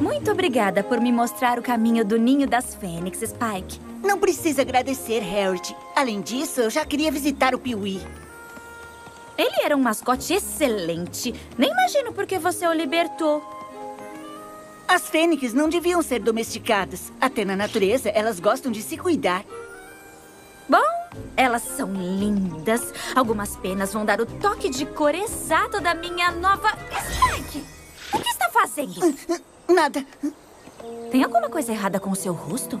Muito obrigada por me mostrar o caminho do ninho das fênix, Spike. Não precisa agradecer, Harriet. Além disso, eu já queria visitar o Piuí. Ele era um mascote excelente. Nem imagino por que você o libertou. As fênix não deviam ser domesticadas. Até na natureza, elas gostam de se cuidar. Bom, elas são lindas. Algumas penas vão dar o toque de cor exato da minha nova... Spike! O que está fazendo? Nada. Tem alguma coisa errada com o seu rosto?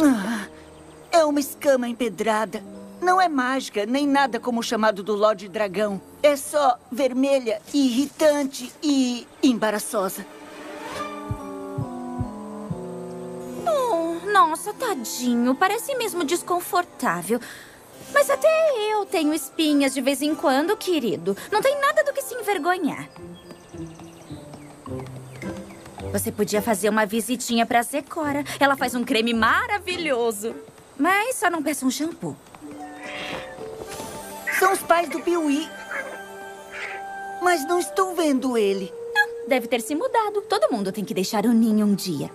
Ah, é uma escama empedrada. Não é mágica, nem nada como o chamado do Lorde Dragão. É só vermelha, irritante e embaraçosa. Oh, nossa, tadinho. Parece mesmo desconfortável. Mas até eu tenho espinhas de vez em quando, querido. Não tem nada do que se envergonhar. Você podia fazer uma visitinha pra Zecora. Ela faz um creme maravilhoso. Mas só não peça um shampoo. São os pais do Piuí. Mas não estou vendo ele. Deve ter se mudado. Todo mundo tem que deixar o ninho um dia.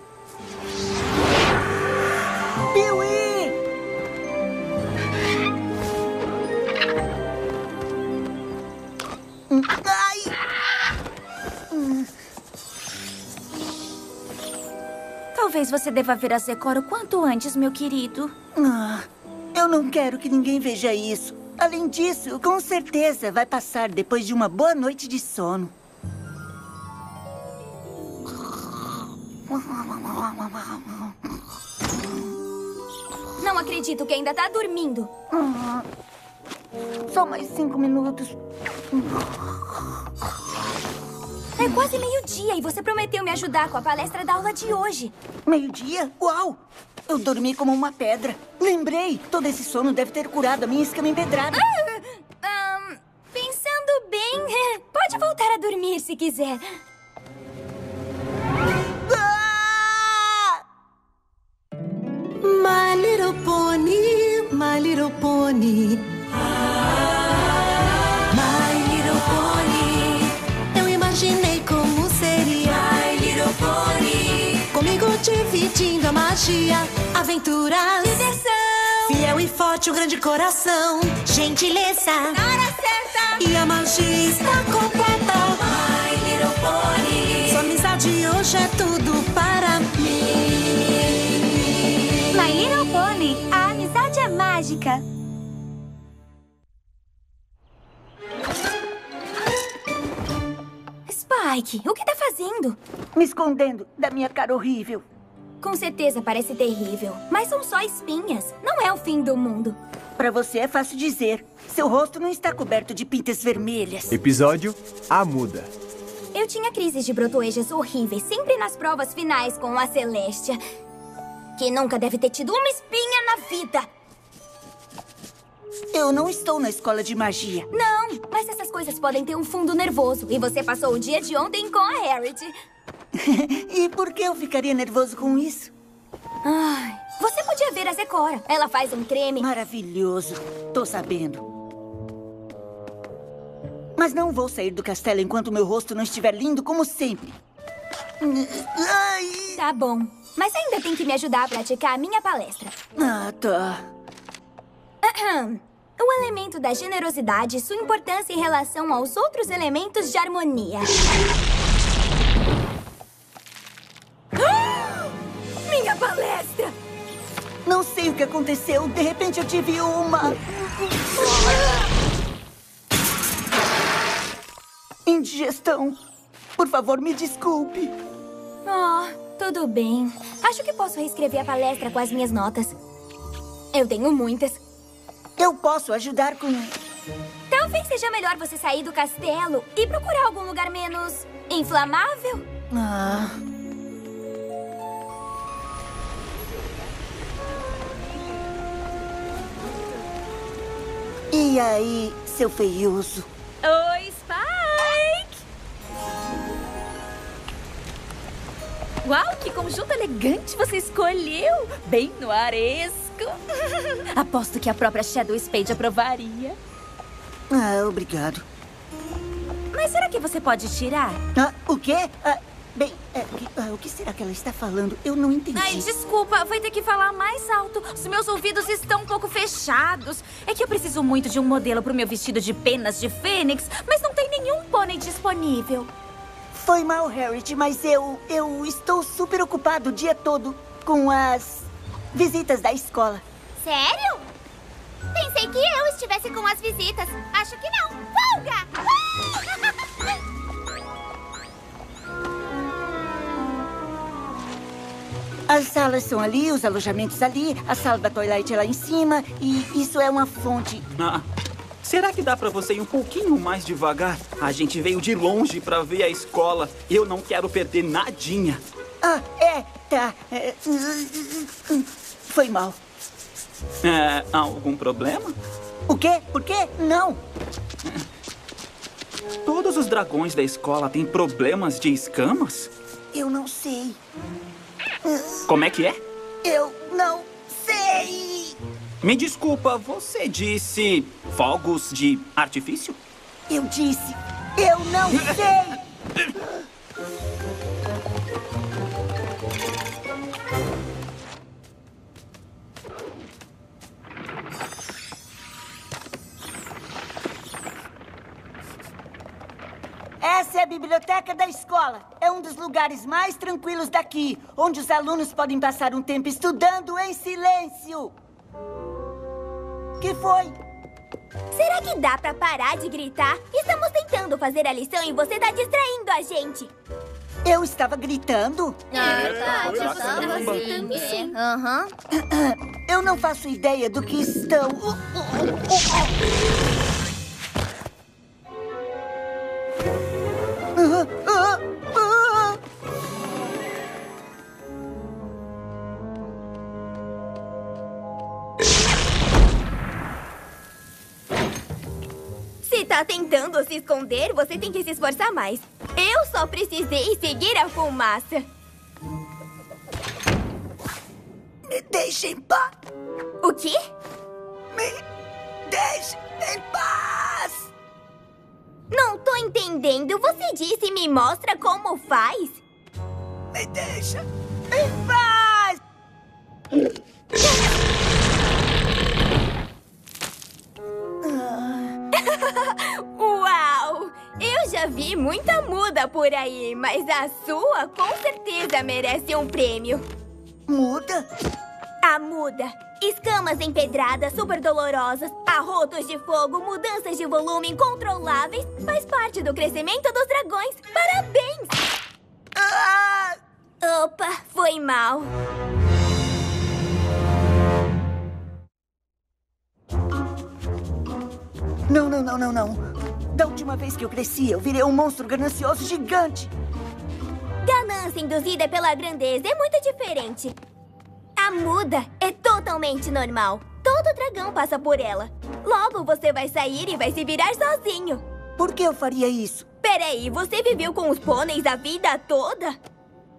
Você deva ver a Zecora o quanto antes, meu querido. Ah, eu não quero que ninguém veja isso. Além disso, com certeza vai passar depois de uma boa noite de sono. Não acredito que ainda tá dormindo. Ah, só mais cinco minutos. É quase meio-dia e você prometeu me ajudar com a palestra da aula de hoje. Meio-dia? Uau! Eu dormi como uma pedra. Lembrei! Todo esse sono deve ter curado a minha escama empedrada. Ah, ahn, pensando bem, pode voltar a dormir se quiser. Ah! My little pony, my little pony. My dividindo a magia, aventuras, Diversão! fiel e forte, um grande coração, gentileza. Na hora certa! E a magia está completa. My little pony. Sua amizade hoje é tudo para mim. My Little Pony, a amizade é mágica. Spike, o que fazendo? Me escondendo da minha cara horrível. Com certeza parece terrível, mas são só espinhas. Não é o fim do mundo. Pra você é fácil dizer. Seu rosto não está coberto de pintas vermelhas. Episódio A Muda. Eu tinha crises de brotoejas horríveis, sempre nas provas finais com a Celestia. Que nunca deve ter tido uma espinha na vida. Eu não estou na escola de magia. Não, mas essas coisas podem ter um fundo nervoso. E você passou o dia de ontem com a Harriet. e por que eu ficaria nervoso com isso? Ai, você podia ver a Zecora. Ela faz um creme. Maravilhoso. Tô sabendo. Mas não vou sair do castelo enquanto meu rosto não estiver lindo como sempre. Ai! Tá bom. Mas ainda tem que me ajudar a praticar a minha palestra. Ah, tá. Ahem. O elemento da generosidade e sua importância em relação aos outros elementos de harmonia. Ah! Minha palestra! Não sei o que aconteceu. De repente eu tive uma. Indigestão. Por favor, me desculpe. Oh, tudo bem. Acho que posso reescrever a palestra com as minhas notas. Eu tenho muitas. Eu posso ajudar com. Talvez seja melhor você sair do castelo e procurar algum lugar menos inflamável. Ah. E aí, seu feioso? Oi, Uau, que conjunto elegante você escolheu! Bem noaresco! Aposto que a própria Shadow Spade aprovaria. Ah, obrigado. Mas será que você pode tirar? Ah, o quê? Ah, Bem, é, ah, o que será que ela está falando? Eu não entendi. Ai, desculpa, vai ter que falar mais alto. Os meus ouvidos estão um pouco fechados. É que eu preciso muito de um modelo pro meu vestido de penas de fênix, mas não tem nenhum pônei disponível. Foi mal, Harriet, mas eu, eu estou super ocupado o dia todo com as visitas da escola. Sério? Pensei que eu estivesse com as visitas. Acho que não. Folga! As salas são ali, os alojamentos ali, a sala da Twilight é lá em cima e isso é uma fonte. Ah, será que dá pra você ir um pouquinho mais devagar? A gente veio de longe pra ver a escola. Eu não quero perder nadinha. Ah, é, tá. é, Foi mal. É, algum problema? O quê? Por quê? Não. Todos os dragões da escola têm problemas de escamas? Eu não sei. Como é que é? Eu não sei. Me desculpa, você disse fogos de artifício? Eu disse, eu não sei. Essa é a biblioteca da escola. É um dos lugares mais tranquilos daqui, onde os alunos podem passar um tempo estudando em silêncio. Que foi? Será que dá pra parar de gritar? Estamos tentando fazer a lição e você tá distraindo a gente. Eu estava gritando? Ah, sim. Aham. Eu não faço ideia do que estão. Tá tentando se esconder, você tem que se esforçar mais. Eu só precisei seguir a fumaça. Me deixe em paz! O quê? Me deixe em paz! Não tô entendendo. Você disse me mostra como faz? Me deixa em paz! Muda por aí, mas a sua com certeza merece um prêmio. Muda? A muda. Escamas empedradas, super dolorosas, arrotos de fogo, mudanças de volume incontroláveis. Faz parte do crescimento dos dragões. Parabéns! Ah! Opa, foi mal. Não, não, não, não, não. Da última vez que eu cresci, eu virei um monstro ganancioso gigante. Ganância induzida pela grandeza é muito diferente. A muda é totalmente normal. Todo dragão passa por ela. Logo você vai sair e vai se virar sozinho. Por que eu faria isso? Peraí, você viveu com os pôneis a vida toda?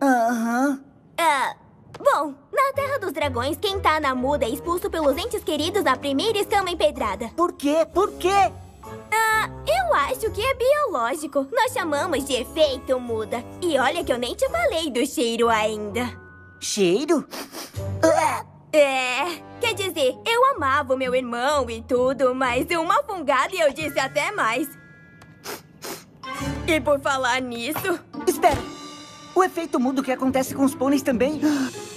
Aham. Ah, bom, na Terra dos Dragões, quem tá na muda é expulso pelos entes queridos na primeira escama empedrada. Por quê? Por quê? Ah, eu acho que é biológico. Nós chamamos de efeito muda. E olha que eu nem te falei do cheiro ainda. Cheiro? Ah! É, quer dizer, eu amava o meu irmão e tudo, mas uma fungada e eu disse até mais. E por falar nisso, Espera! O efeito mudo que acontece com os pôneis também?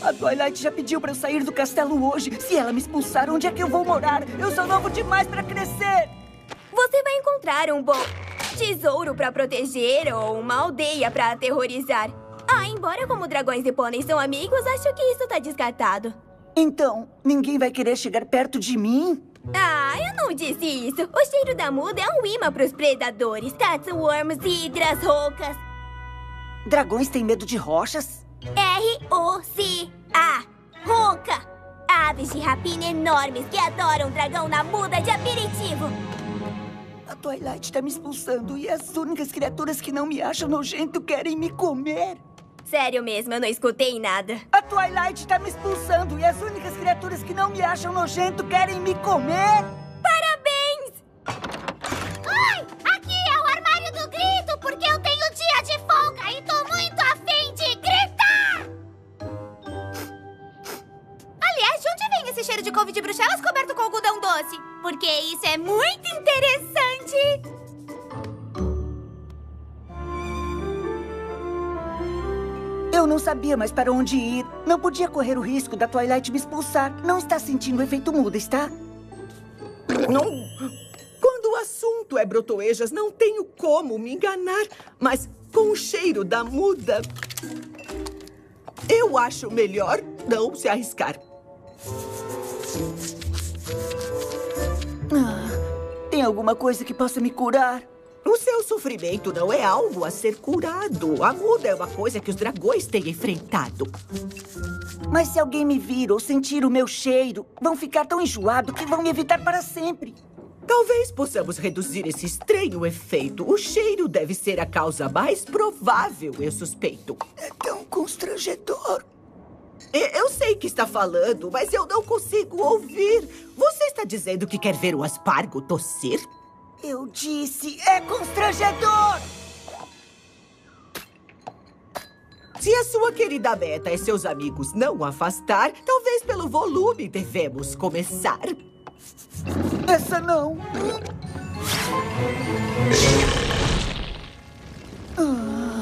A Twilight já pediu pra eu sair do castelo hoje. Se ela me expulsar, onde é que eu vou morar? Eu sou novo demais pra crescer! Você vai encontrar um bom tesouro pra proteger ou uma aldeia pra aterrorizar. Ah, embora como dragões e pôneis são amigos, acho que isso tá descartado. Então, ninguém vai querer chegar perto de mim? Ah, eu não disse isso. O cheiro da muda é um imã pros predadores. Tatsuworms, hidras, rocas. Dragões têm medo de rochas? R-O-C-A. Roca. Aves de rapina enormes que adoram dragão na muda de aperitivo. A Twilight tá me expulsando e as únicas criaturas que não me acham nojento querem me comer. Sério mesmo, eu não escutei nada. A Twilight tá me expulsando e as únicas criaturas que não me acham nojento querem me comer. Porque isso é muito interessante. Eu não sabia mais para onde ir. Não podia correr o risco da Twilight me expulsar. Não está sentindo o efeito muda, está? Não. Quando o assunto é brotoejas, não tenho como me enganar. Mas com o cheiro da muda, eu acho melhor não se arriscar. Tem alguma coisa que possa me curar? O seu sofrimento não é algo a ser curado. A muda é uma coisa que os dragões têm enfrentado. Mas se alguém me vir ou sentir o meu cheiro, vão ficar tão enjoados que vão me evitar para sempre. Talvez possamos reduzir esse estranho efeito. O cheiro deve ser a causa mais provável, eu suspeito. É tão constrangedor. E- Eu sei que está falando, mas eu não consigo ouvir. Você está dizendo que quer ver o aspargo tossir? Eu disse, é constrangedor! Se a sua querida Beta e seus amigos não afastar, talvez pelo volume devemos começar. Essa não. Segura!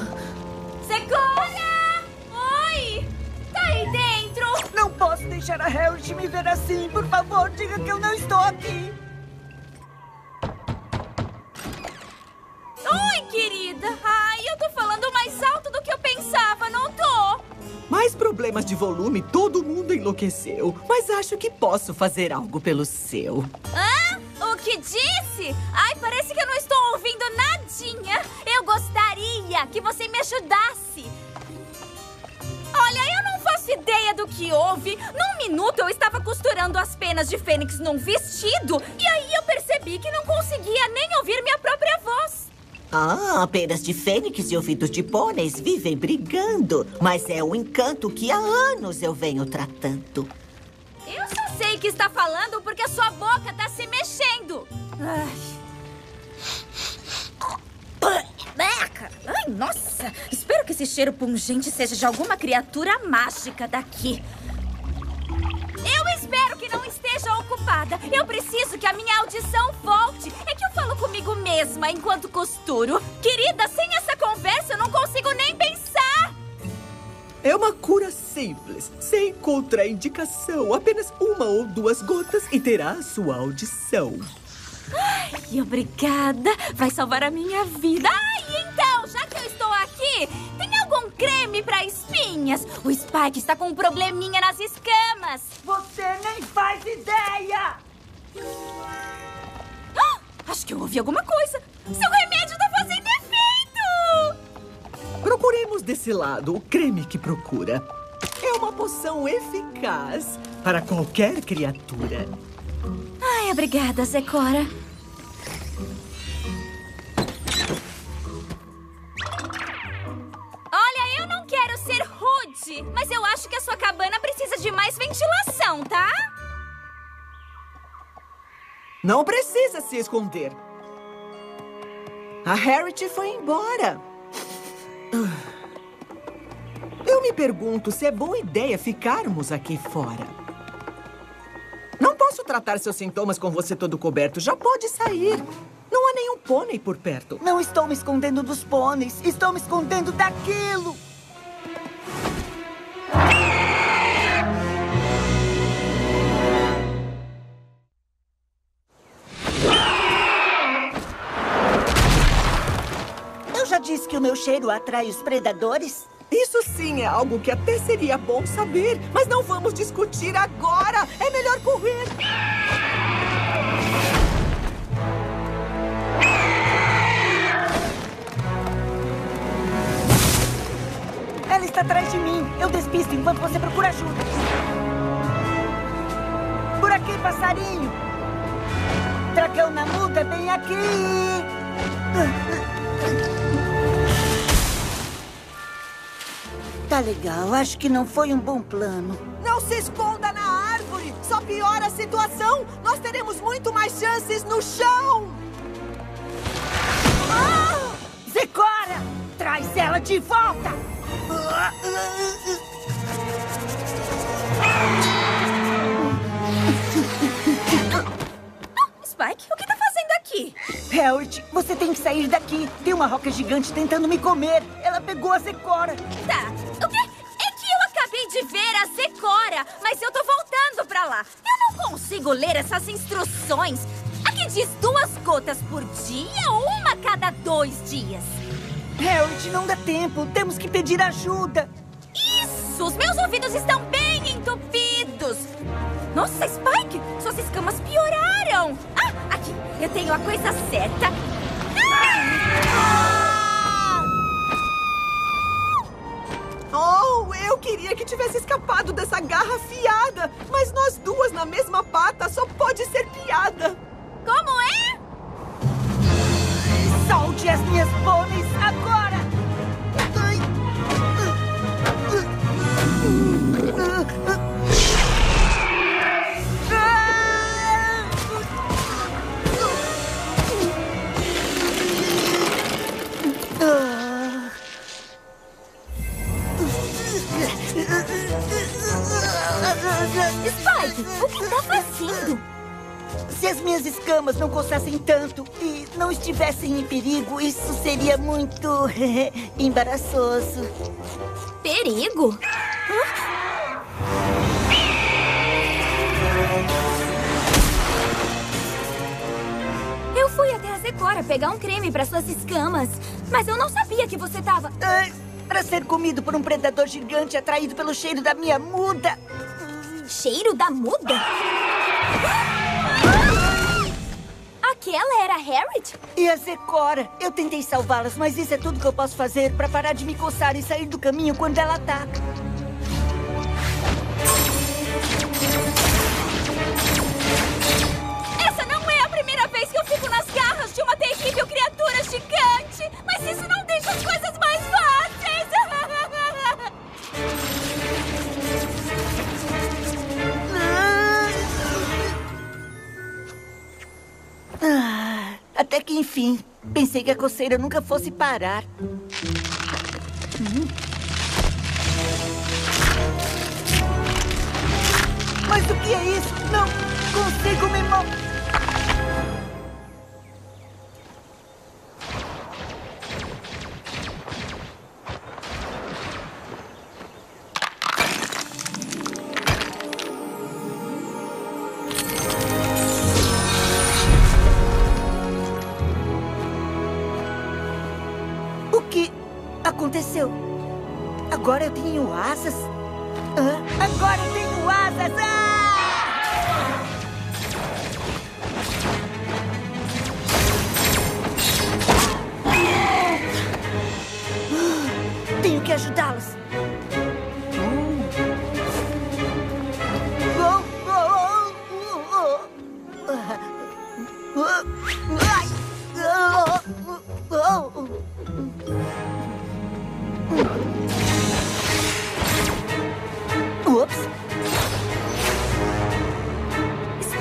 Posso deixar a Harriet me ver assim. Por favor, diga que eu não estou aqui. Oi, querida! Ai, eu tô falando mais alto do que eu pensava, não tô? Mais problemas de volume, todo mundo enlouqueceu. Mas acho que posso fazer algo pelo seu. Hã? O que disse? Ai, parece que eu não estou ouvindo nadinha. Eu gostaria que você me ajudasse. Olha, eu ideia do que houve. Num minuto eu estava costurando as penas de fênix num vestido e aí eu percebi que não conseguia nem ouvir minha própria voz. Ah, penas de fênix e ouvidos de pôneis vivem brigando. Mas é um encanto que há anos eu venho tratando. Eu só sei que está falando porque a sua boca está se mexendo. Ai. Beca! Ai, nossa! Que esse cheiro pungente seja de alguma criatura mágica daqui. Eu espero que não esteja ocupada. Eu preciso que a minha audição volte. É que eu falo comigo mesma enquanto costuro. Querida, sem essa conversa eu não consigo nem pensar. É uma cura simples, sem contraindicação. Apenas uma ou duas gotas e terá a sua audição. E obrigada. Vai salvar a minha vida. Ai, aqui, tem algum creme para espinhas? O Spike está com um probleminha nas escamas. Você nem faz ideia! Ah, acho que eu ouvi alguma coisa. Seu remédio está fazendo efeito! Procuremos desse lado o creme que procura. É uma poção eficaz para qualquer criatura. Ai, obrigada, Zecora. Não precisa se esconder. A Harriet foi embora. Eu me pergunto se é boa ideia ficarmos aqui fora. Não posso tratar seus sintomas com você todo coberto. Já pode sair. Não há nenhum pônei por perto. Não estou me escondendo dos pôneis. Estou me escondendo daquilo. Cheiro atrai os predadores. Isso sim é algo que até seria bom saber, mas não vamos discutir agora. É melhor correr. Ela está atrás de mim. Eu despisto enquanto você procura ajuda. Por aqui, passarinho. Dragão na muda, vem aqui. Tá legal. Acho que não foi um bom plano. Não se esconda na árvore. Só piora a situação. Nós teremos muito mais chances no chão. Zecora! Traz ela de volta! Spike! Harriet, você tem que sair daqui. Tem uma roca gigante tentando me comer. Ela pegou a Zecora. Tá, o quê? É que eu acabei de ver a Secora, mas eu tô voltando pra lá. Eu não consigo ler essas instruções. Aqui diz duas gotas por dia ou uma cada dois dias. Harriet, não dá tempo. Temos que pedir ajuda. Isso! Os meus ouvidos estão bem entupidos! Nossa, Spike! Suas escamas pioraram! Ah, aqui! Eu tenho a coisa certa! Ah! Oh, eu queria que tivesse escapado dessa garra afiada. Mas nós duas na mesma pata muito embaraçoso. Perigo? Eu fui até a Zecora pegar um creme para suas escamas, mas eu não sabia que você tava. Ai, Para ser comido por um predador gigante atraído pelo cheiro da minha muda. Cheiro da muda? Aquela era a Harriet? E a Zecora. Eu tentei salvá-las, mas isso é tudo que eu posso fazer para parar de me coçar e sair do caminho quando ela ataca. Essa não é a primeira vez que eu fico nas garras de uma terrível criatura gigante! Mas isso não deixa as coisas que enfim. Pensei que a coceira nunca fosse parar. Hum. Mas o que é isso? Não consigo me mo... aconteceu? Agora eu tenho asas? Hã? Agora eu tenho asas! Ah! Tenho que ajudá-los.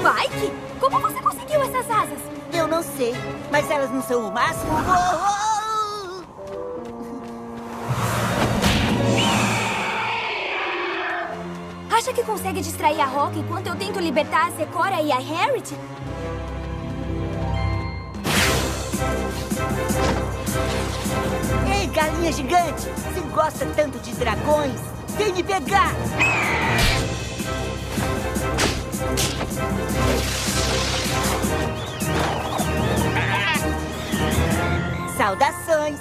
Spike? Como você conseguiu essas asas? Eu não sei, mas elas não são o máximo. Oh, Acha que consegue distrair a Rock enquanto eu tento libertar a Zecora e a Harriet? oh. Ei, galinha gigante! Se gosta tanto de dragões, vem me pegar! Saudações!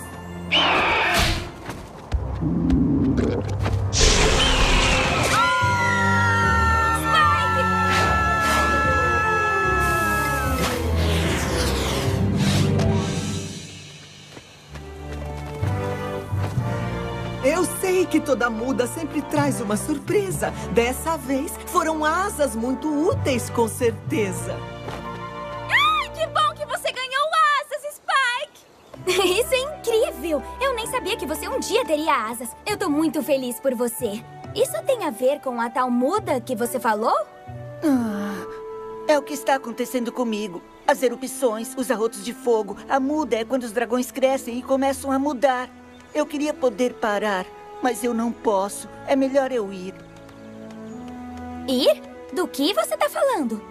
Que toda muda sempre traz uma surpresa. Dessa vez, foram asas muito úteis, com certeza. Ai, que bom que você ganhou asas, Spike! Isso é incrível! Eu nem sabia que você um dia teria asas. Eu tô muito feliz por você. Isso tem a ver com a tal muda que você falou? Ah, é o que está acontecendo comigo. As erupções, os arrotos de fogo. A muda é quando os dragões crescem e começam a mudar. Eu queria poder parar, mas eu não posso. É melhor eu ir. Ir? Do que você tá falando?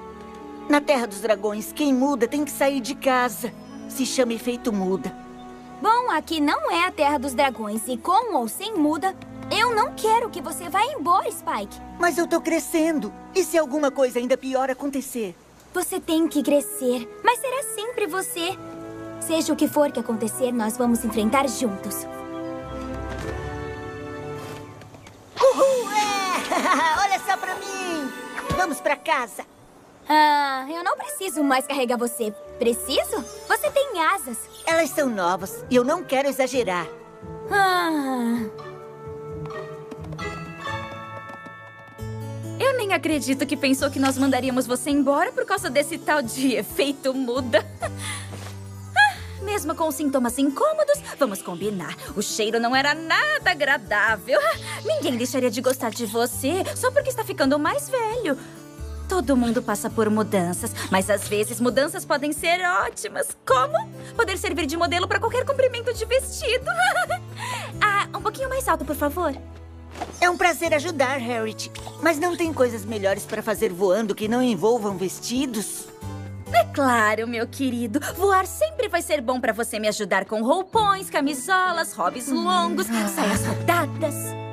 Na Terra dos Dragões, quem muda tem que sair de casa. Se chama efeito muda. Bom, aqui não é a Terra dos Dragões e com ou sem muda, eu não quero que você vá embora, Spike. Mas eu tô crescendo. E se alguma coisa ainda pior acontecer? Você tem que crescer, mas será sempre você. Seja o que for que acontecer, nós vamos enfrentar juntos. Mim! Vamos pra casa. Ah, eu não preciso mais carregar você. Preciso? Você tem asas. Elas são novas e eu não quero exagerar. Ah, Eu nem acredito que pensou que nós mandaríamos você embora por causa desse tal de efeito muda. Mesmo com sintomas incômodos, vamos combinar. O cheiro não era nada agradável. Ninguém deixaria de gostar de você só porque está ficando mais velho. Todo mundo passa por mudanças, mas às vezes mudanças podem ser ótimas. Como? Poder servir de modelo para qualquer comprimento de vestido. ah, um pouquinho mais alto, por favor. É um prazer ajudar, Harriet. Mas não tem coisas melhores pra fazer voando que não envolvam vestidos? É claro, meu querido. Voar sempre vai ser bom pra você me ajudar com roupões, camisolas, hobbies longos, saias rodadas.